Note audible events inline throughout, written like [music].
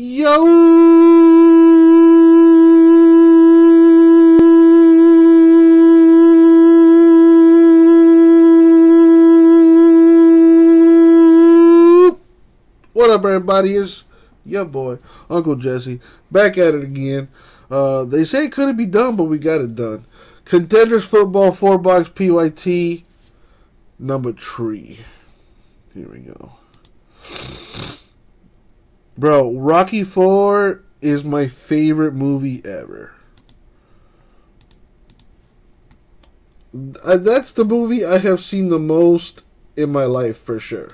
Yo! What up, everybody? It's your boy, Uncle Jesse, back at it again. Uh, they say it couldn't be done, but we got it done. Contenders Football 4 Box PYT number 3. Here we go. Bro, Rocky 4 is my favorite movie ever. Uh, That's the movie I have seen the most in my life for sure.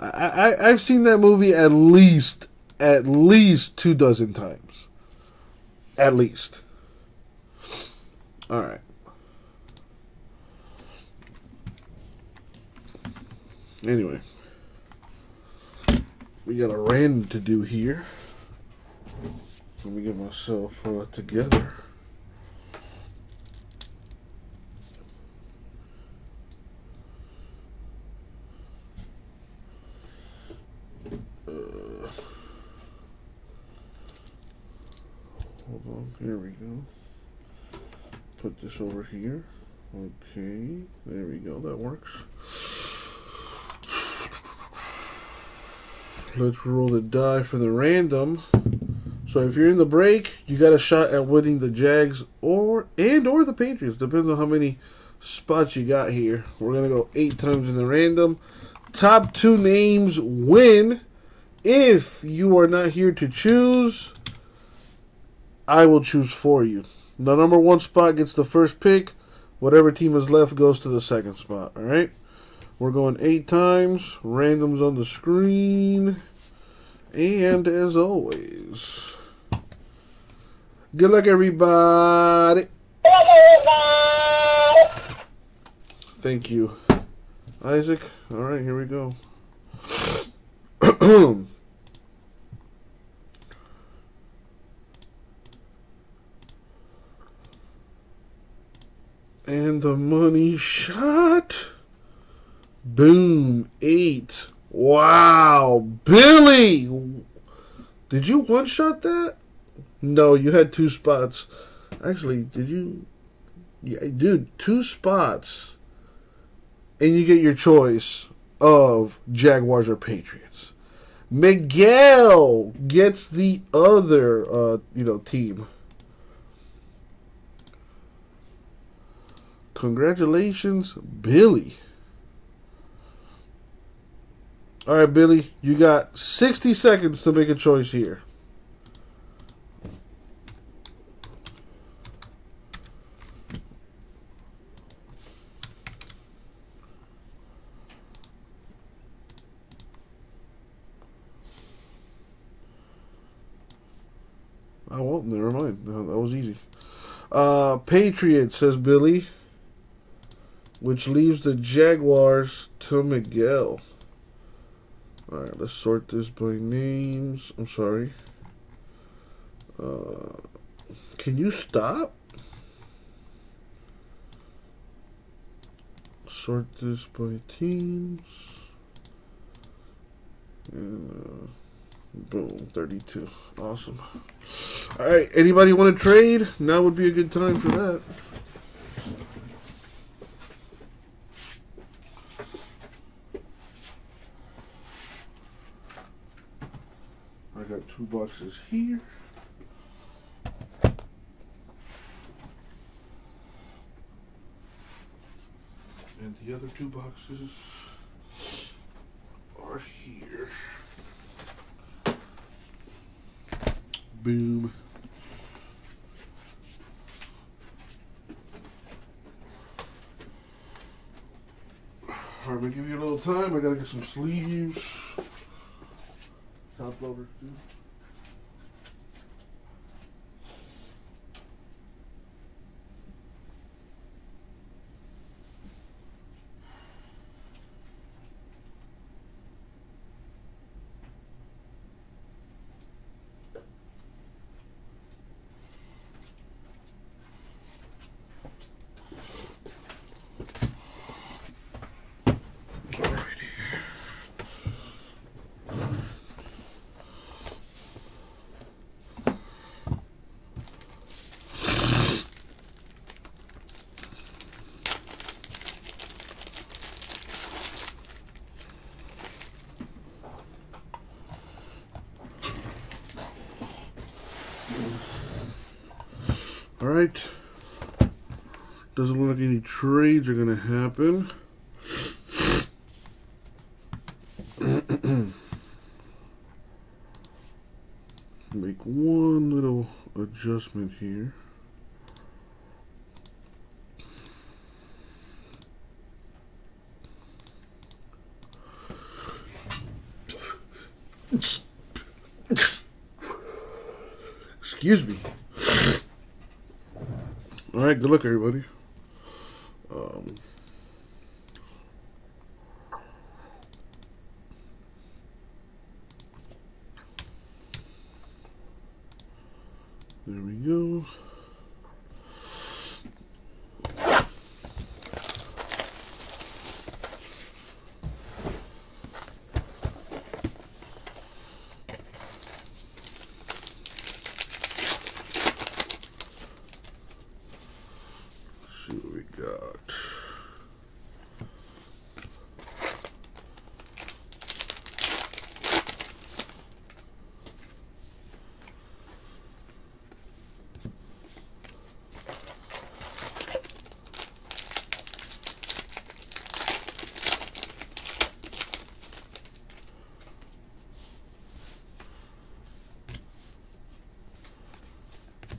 I, I I've seen that movie at least at least two dozen times. At least. All right. Anyway, we got a random to do here. Let me get myself uh, together. Uh, hold on, here we go. Put this over here. Okay, there we go. That works. Let's roll the die for the random. So if you're in the break, you got a shot at winning the Jags or and or the Patriots. Depends on how many spots you got here. We're gonna go eight times in the random. Top two names win. If you are not here to choose, I will choose for you. The number one spot gets the first pick. Whatever team is left goes to the second spot. All right. We're going eight times. Randoms on the screen. And as always, good luck, everybody. Thank you, Isaac. All right, here we go. [clears throat] and the money shot. Boom. Eight. Wow. Billy! Did you one shot that? No, you had two spots. Actually, did you? Yeah, dude, two spots. And you get your choice of Jaguars or Patriots. Miguel gets the other, uh, you know, team. Congratulations, Billy. All right, Billy, you got 60 seconds to make a choice here. I won't. Never mind. No, that was easy. Uh, Patriots, says Billy, which leaves the Jaguars to Miguel. All right, let's sort this by names. I'm sorry. Uh, can you stop? Sort this by teams. And uh, boom, 32. Awesome. All right, anybody want to trade? Now would be a good time for that. I two boxes here. And the other two boxes are here. Boom. Alright, I'm gonna give you a little time. I gotta get some sleeves. Top loaders too. Right. Doesn't look like any trades are going to happen. Make one little adjustment here. Excuse me. All right, good luck, everybody. Um, there we go. see what we got.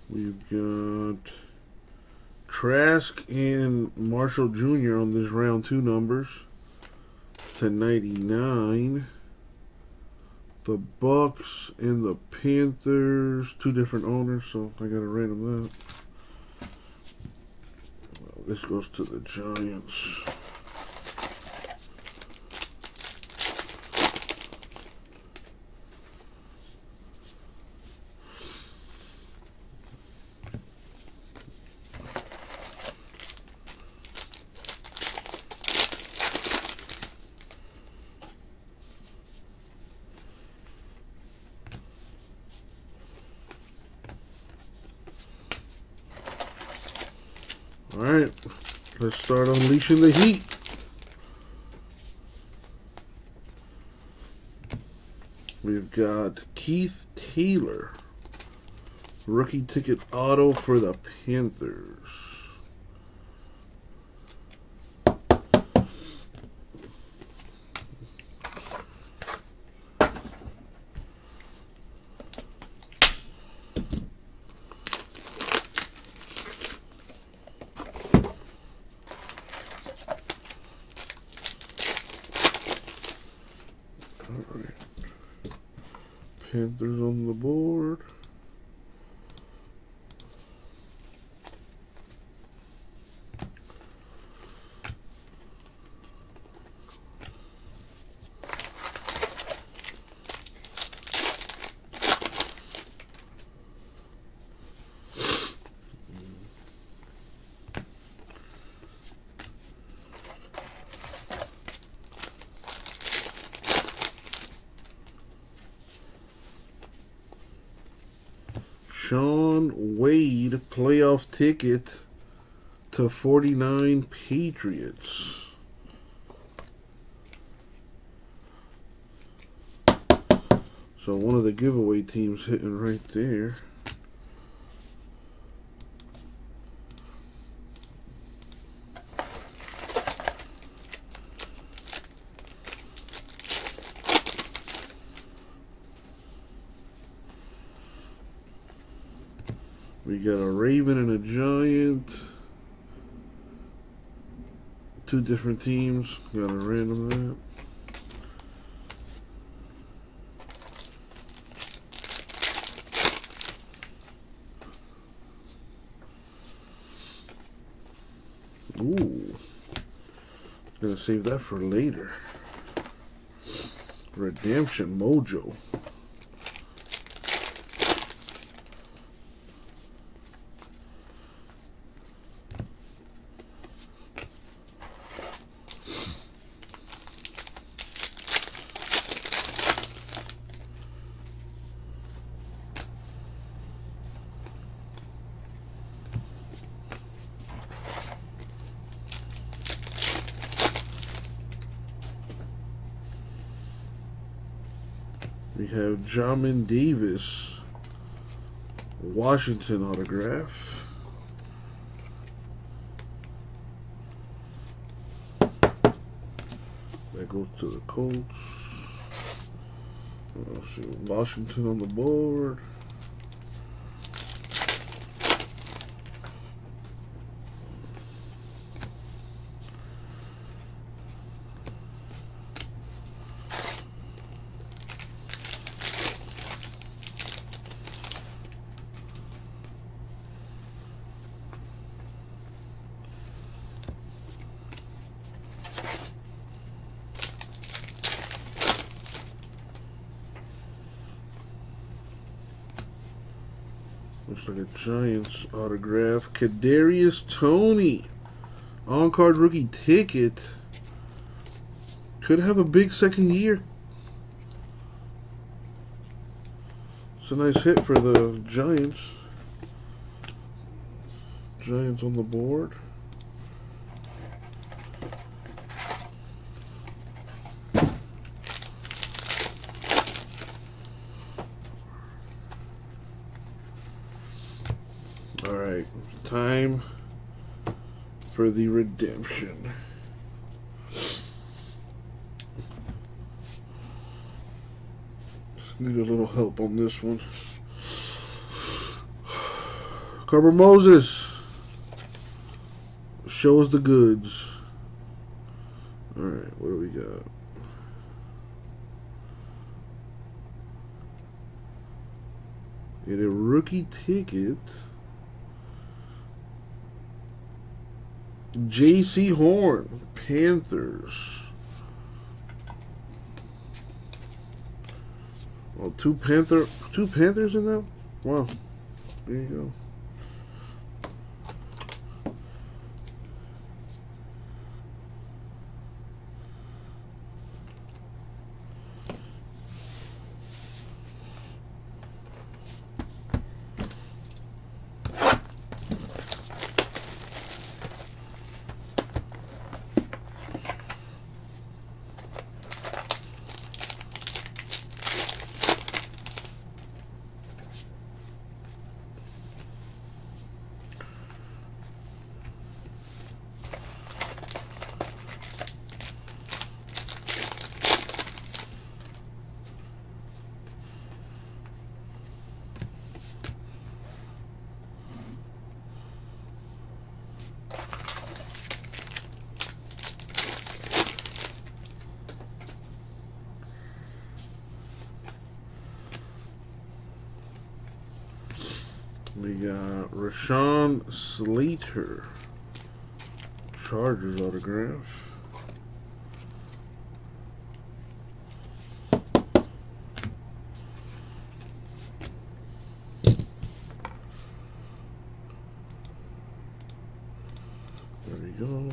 We've got Trask and Marshall Jr. on this round two numbers to 99. The Bucks and the Panthers, two different owners, so I gotta random that. Well, this goes to the Giants. All right, let's start unleashing the heat. We've got Keith Taylor, rookie ticket auto for the Panthers. All right. Panthers on the board. Shaun Wade playoff ticket to 49 Patriots. So one of the giveaway teams hitting right there. We got a Raven and a Giant. Two different teams. Got a random that. Ooh. Gonna save that for later. Redemption Mojo. Jamin Davis, Washington autograph. That goes to the Colts. Washington on the board. Looks like a Giants autograph. Kadarius Toney. On card rookie ticket. Could have a big second year. It's a nice hit for the Giants. Giants on the board. All right, time the redemption. Need a little help on this one. Carver Moses Show us the goods. All right, what do we got? Get a rookie ticket. Jaycee Horn, Panthers. Well, two Panther, two Panthers in that. Wow, there you go. We got Rashawn Slater, Chargers autograph. There we go.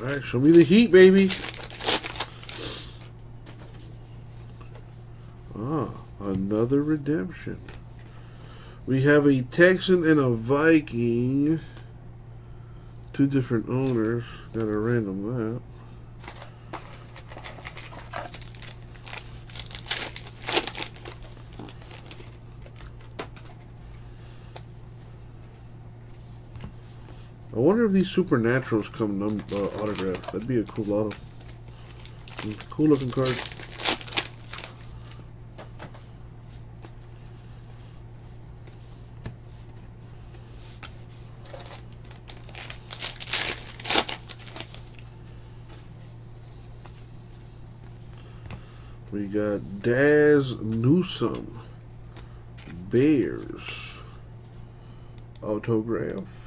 All right, show me the heat, baby. Ah, another redemption. We have a Texan and a Viking. Two different owners. Got a random that. I wonder if these supernaturals come num uh, autographed. That'd be a cool auto. Cool looking card. We got Dazz Newsome. Bears. Autograph.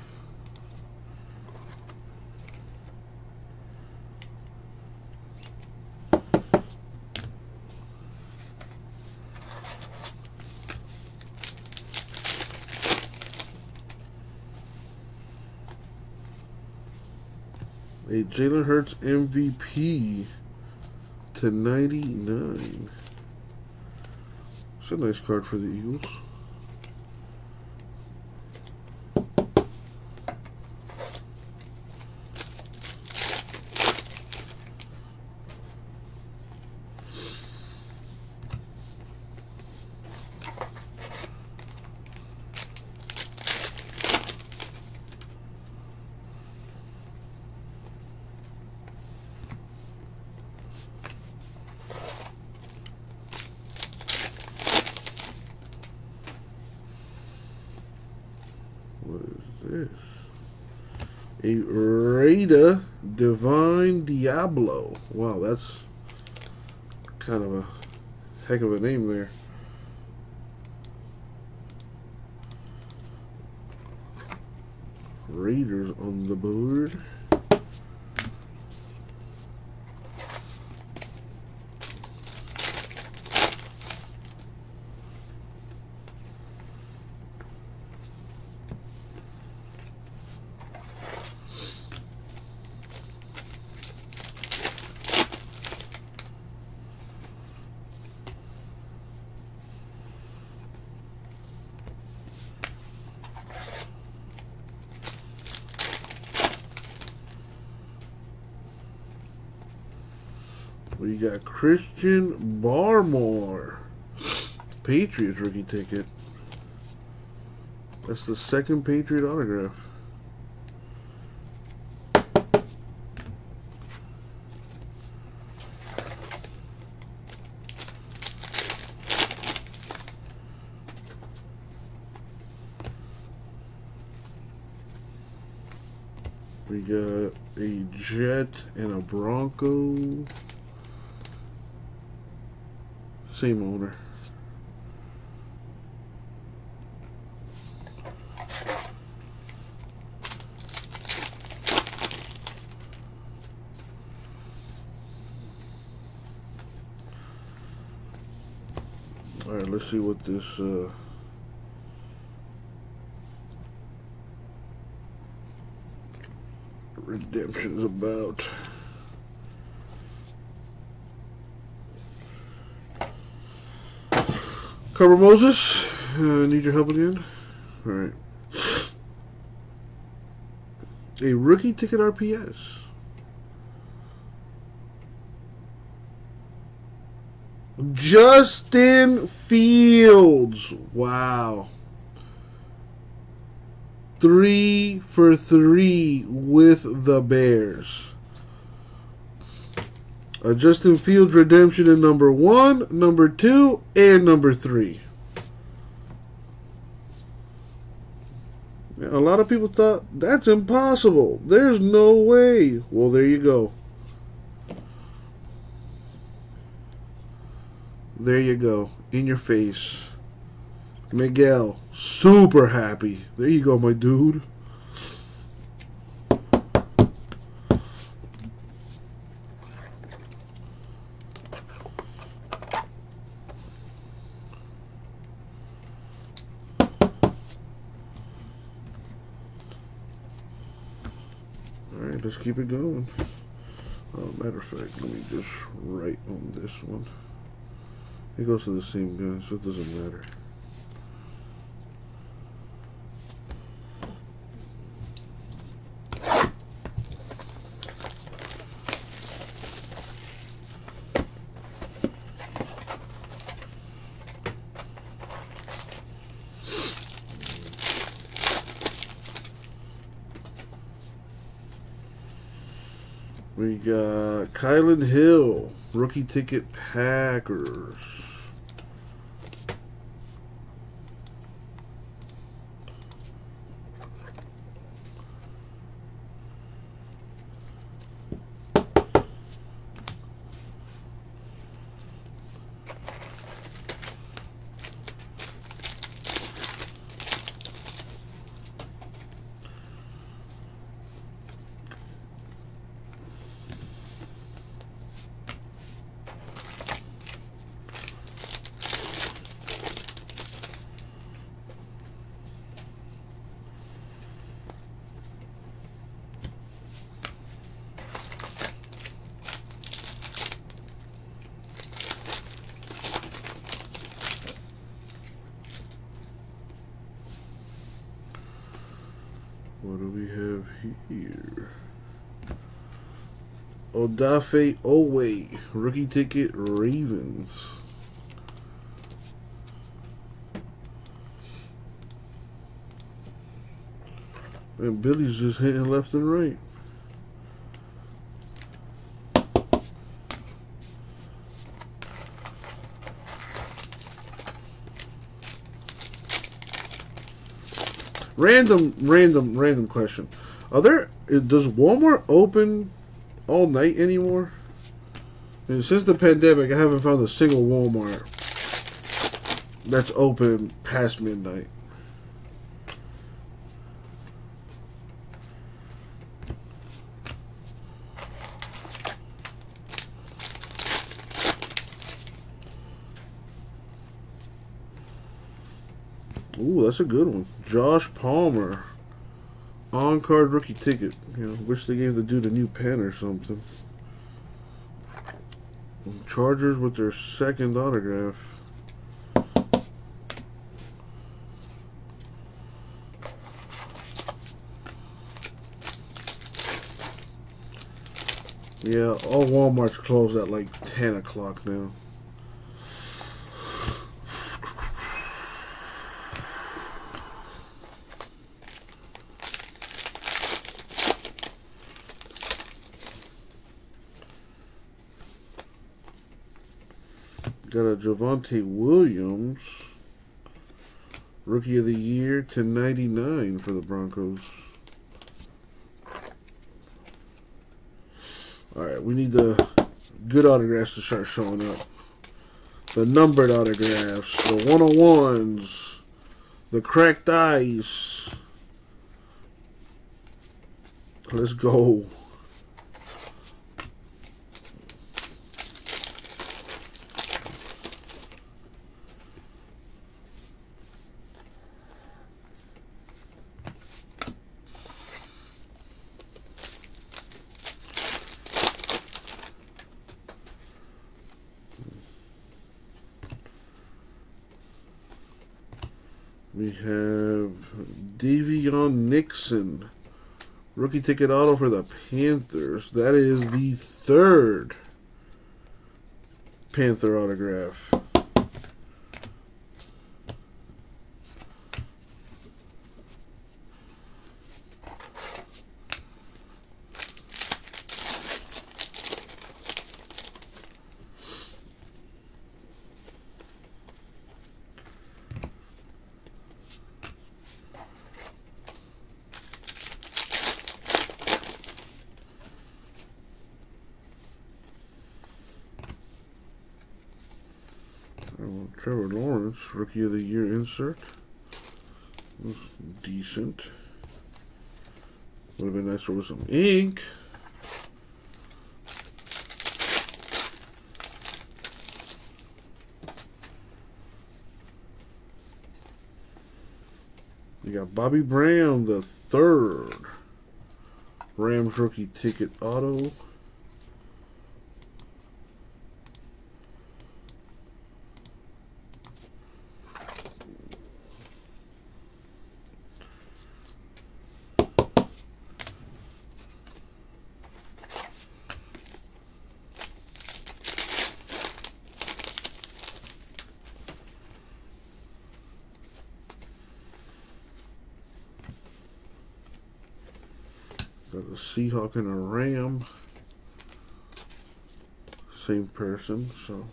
Jalen Hurts MVP to 99. It's a nice card for the Eagles. What is this? A Rada Divine Deablo. Wow, that's kind of a heck of a name there. Raiders on the board. We got Christian Barmore. Patriots rookie ticket. That's the second Patriot autograph. We got a Jet and a Bronco. Same. All right, let's see what this uh, is about. Cover Moses, uh, need your help again? All right. A rookie ticket RPS. Justin Fields. Wow. Three for three with the Bears. A Justin Fields redemption in number one, number two, and number three. A lot of people thought that's impossible. There's no way. Well, there you go. There you go. In your face. Miguel, super happy. There you go, my dude. Let's keep it going. Uh, matter of fact, let me just write on this one. It goes to the same guy, so it doesn't matter. We got Kylin Hill, rookie ticket Packers. Odafe Oweh, rookie ticket Ravens. And Billy's just hitting left and right. Random, random, random question. Are there? Does Walmart open all night anymore? And since the pandemic, I haven't found a single Walmart that's open past midnight. Ooh, that's a good one. Josh Palmer. On card rookie ticket. You know, wish they gave the dude a new pen or something. Chargers with their second autograph. Yeah, all Walmart's closed at like 10 o'clock now. Got a Javonte Williams, Rookie of the Year to 99 for the Broncos. All right, we need the good autographs to start showing up. The numbered autographs, the 101s, the cracked ice. Let's go. We have Daviyon Nixon. Rookie ticket auto for the Panthers. That is the third Panther autograph. Trevor Lawrence, Rookie of the Year insert. Decent. Would have been nicer with some ink. We got Bobby Brown, the third. Rams rookie ticket auto. Got a And a Ram. Same person, so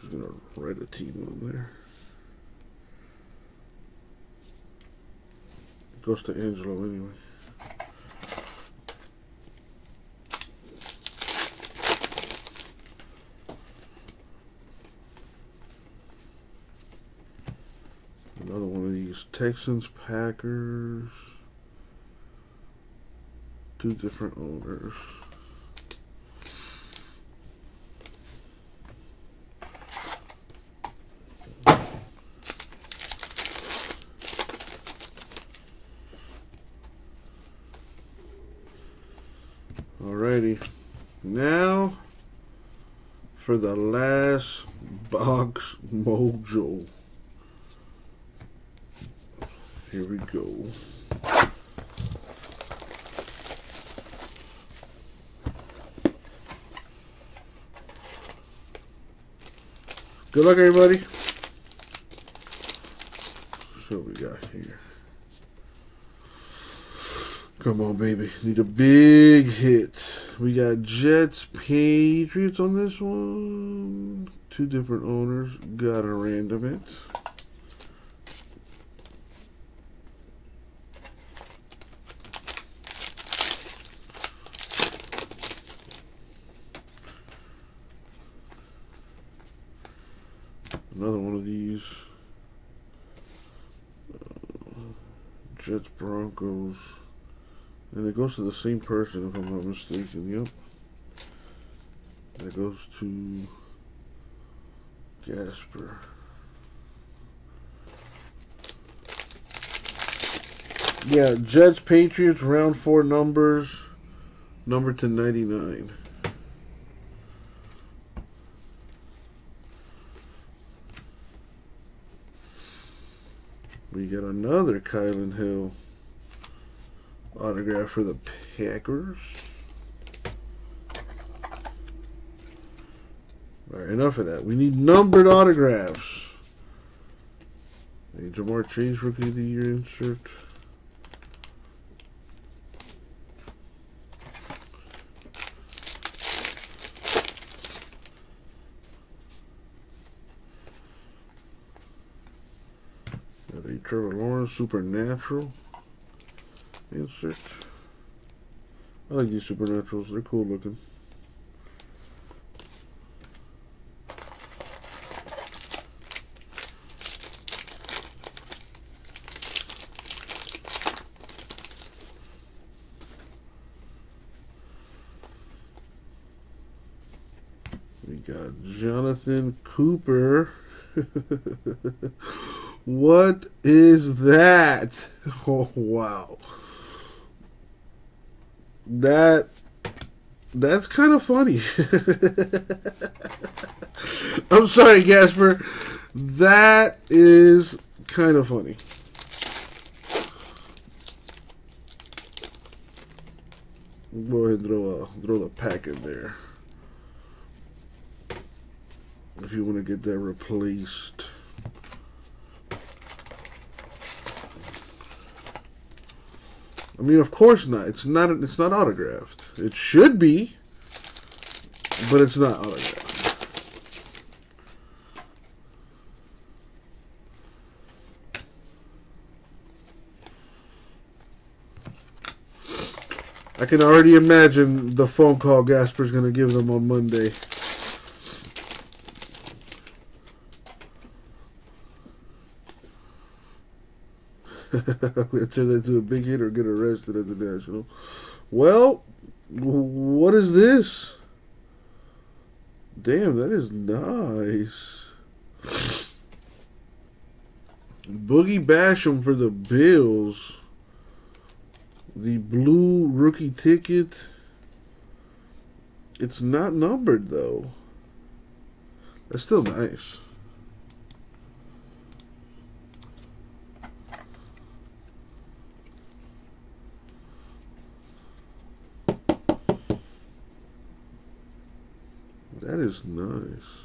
just gonna write a team on there. Goes to Angelo anyway. Another one of these Texans, Packers two different owners. Alrighty, now for the last box mojo. Here we go. Good luck, everybody. So we got here. Come on, baby. Need a big hit. We got Jets, Patriots on this one. Two different owners. Got a random it. Another one of these. Uh, Jets, Broncos. And it goes to the same person, if I'm not mistaken. Yep. That goes to Gasper. Yeah, Jets, Patriots, round four numbers, number to 99. We got another Kylin Hill autograph for the Packers. All right, enough of that. We need numbered autographs. A Ja'Marr Chase Rookie of the Year insert. Got a Supernatural insert. I like these Supernaturals. They're cool looking. We got Jonathon Cooper. [laughs] what is that? [laughs] Oh, wow. That that's kind of funny. [laughs] I'm sorry, Gasper. That is kind of funny. Go ahead and throw a throw the pack in there. If you want to get that replaced. I mean, of course not. It's not. It's not autographed. It should be, but it's not autographed. I can already imagine the phone call Gasper's going to give them on Monday. We [laughs] turn that into a big hit or get arrested at the National. Well, what is this? Damn, that is nice. Boogie Basham for the Bills. The blue rookie ticket. It's not numbered though. That's still nice. That is nice.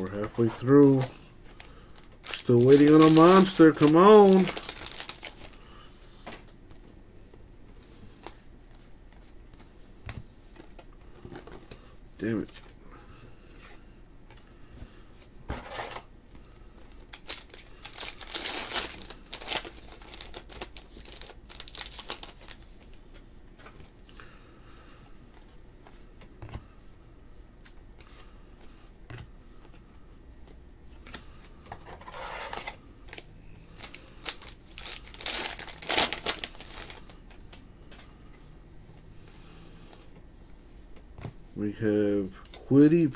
we're halfway through. Still waiting on a monster. Come on.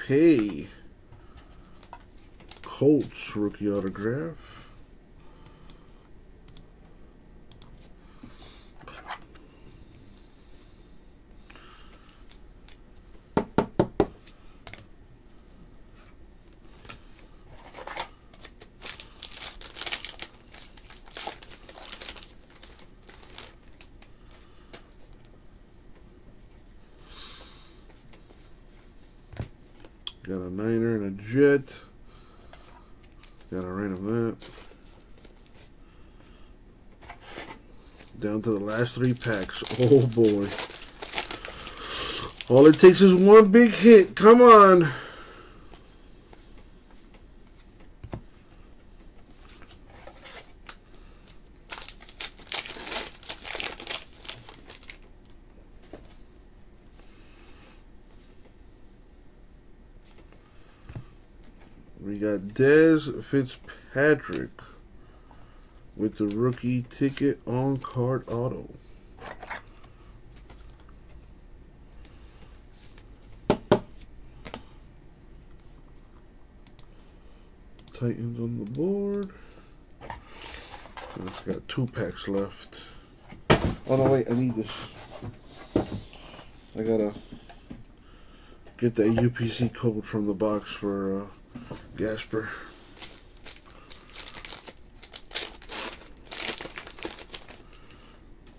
Paye. Colts rookie autograph. Got a Niner and a Jet. Got a random that. Down to the last three packs. Oh boy. All it takes is one big hit. Come on. We got Dez Fitzpatrick with the rookie ticket on card auto. Titans on the board. It's got two packs left. Oh no, wait, I need this. I gotta get that UPC code from the box for uh, Gasper.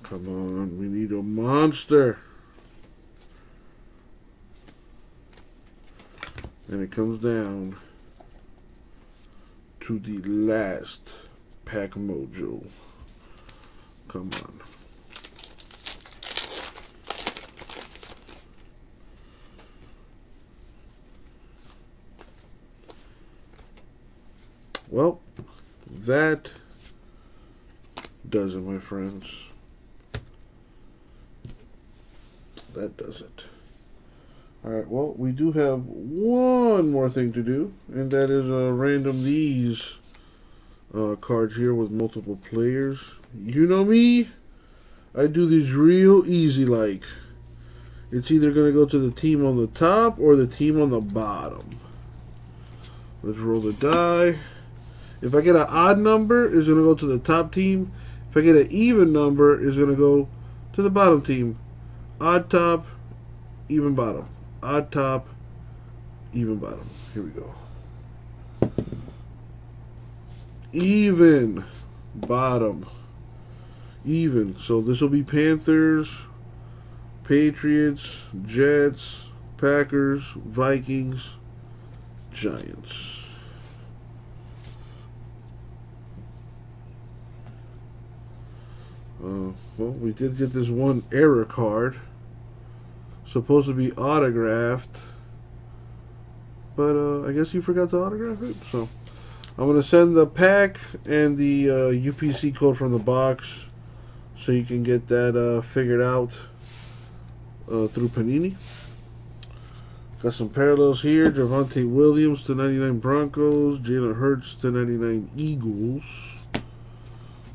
Come on, we need a monster. And it comes down to the last pack mojo. Come on. Well, that does it, my friends. That does it. Alright, well, we do have one more thing to do, and that is uh, random these uh, cards here with multiple players. You know me, I do these real easy like. It's either going to go to the team on the top or the team on the bottom. Let's roll the die. If I get an odd number, it's going to go to the top team. If I get an even number, it's going to go to the bottom team. Odd top, even bottom. Odd top, even bottom. Here we go. Even bottom. Even. So this will be Panthers, Patriots, Jets, Packers, Vikings, Giants. Uh, well, we did get this one error card. Supposed to be autographed. But uh, I guess you forgot to autograph it. So I'm going to send the pack and the uh, UPC code from the box so you can get that uh, figured out uh, through Panini. Got some parallels here. Javonte Williams to 99 Broncos. Jalen Hurts to 99 Eagles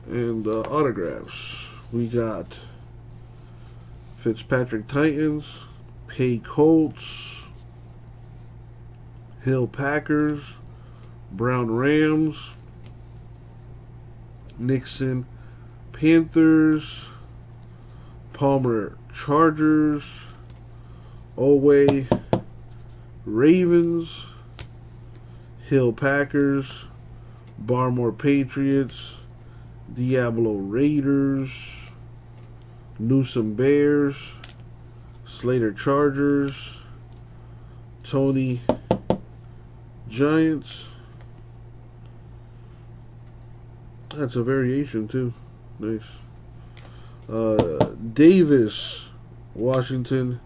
and uh, autographs. We got Fitzpatrick Titans, Paye Colts, Hill Packers, Brown Rams, Nixon Panthers, Palmer Chargers, Oweh Ravens, Hill Packers, Barmore Patriots, Deablo Raiders, Newsome Bears, Slater Chargers, Toney Giants. That's a variation too. Nice. Uh, Davis, Washington.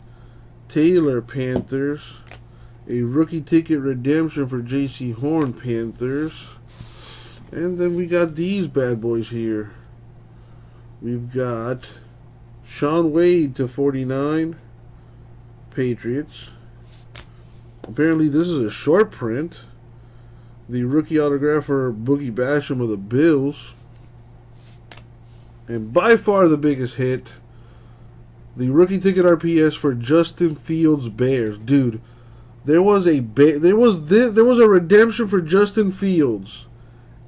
Taylor Panthers. A rookie ticket redemption for Jaycee Horn Panthers. And then we got these bad boys here. We've got Shaun Wade to 49, Patriots. Apparently this is a short print. The rookie autograph for Boogie Basham of the Bills. And by far the biggest hit, The rookie ticket RPS for Justin Fields Bears, dude. There was a there was there, there was a redemption for Justin Fields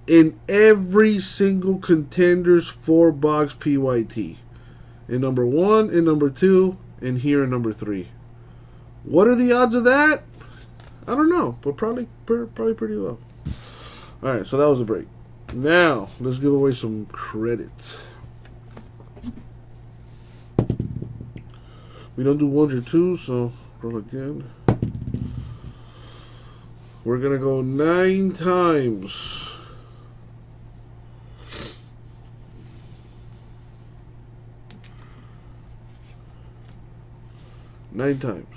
in every single contenders four box PYT. In number one, in number two, and here in number three. What are the odds of that? I don't know, but probably probably pretty low. All right, so that was a break. Now let's give away some credits. We don't do ones or twos, so roll again. We're gonna go nine times. Nine times.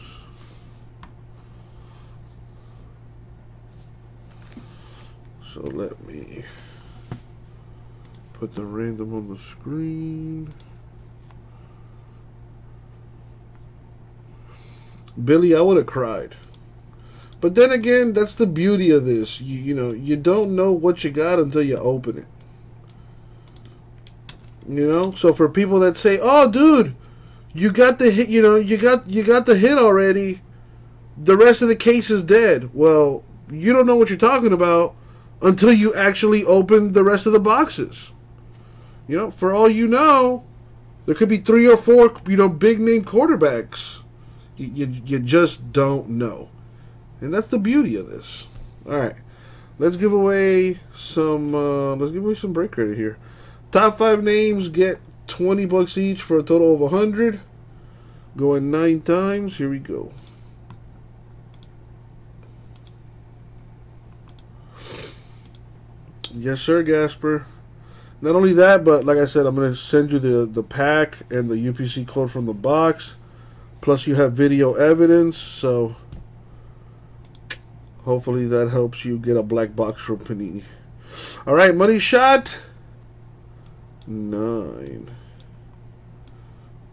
So let me put the random on the screen. Billy, I would have cried. But then again, that's the beauty of this. You, you know, you don't know what you got until you open it. You know, so for people that say, "Oh, dude, you got the hit," you know, you got you got the hit already. The rest of the case is dead. Well, you don't know what you're talking about until you actually open the rest of the boxes. You know, for all you know, there could be three or four, you know, big name quarterbacks. You, you, you just don't know. And that's the beauty of this. All right. Let's give away some uh, let's give away some break credit here. Top 5 names get 20 bucks each for a total of 100. Going 9 times. Here we go. Yes, sir, Gasper. Not only that, but like I said, I'm going to send you the, the pack and the UPC code from the box. Plus, you have video evidence, so hopefully that helps you get a black box from Panini. All right, money shot. Nine.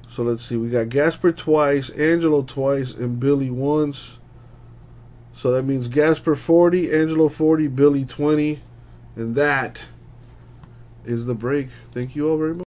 So let's see. We got Gasper twice, Angelo twice, and Billy once. So that means Gasper 40, Angelo 40, Billy 20. And that is the break. Thank you all very much.